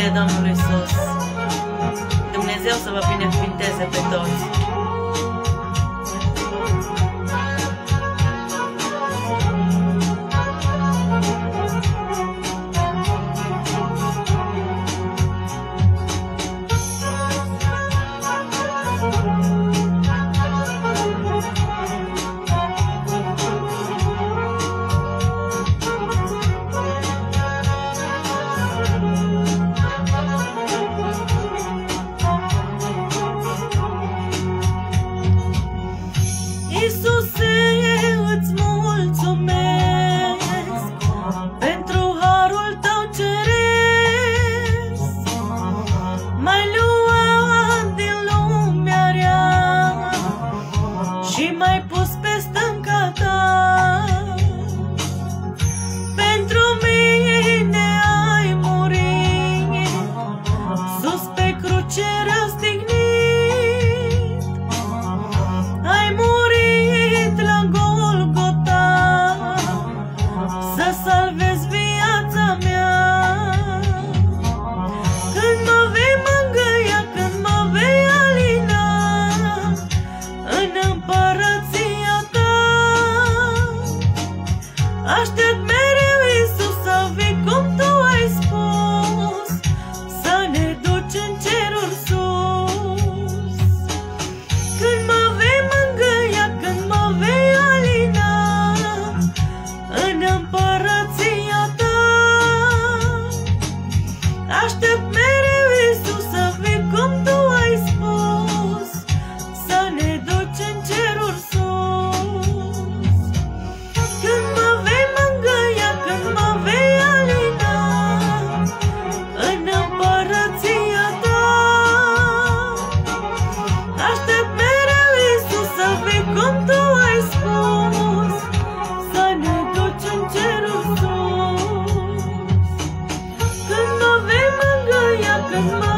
Domnului Isus. Dumnezeu să vă binecuvinteze pe toți. ce rău stignit. Ai murit la Golgota. Să salvezi viața mea. Când mă vei mângâia, când mă vei alina În împărăția ta Aștept mereu Let's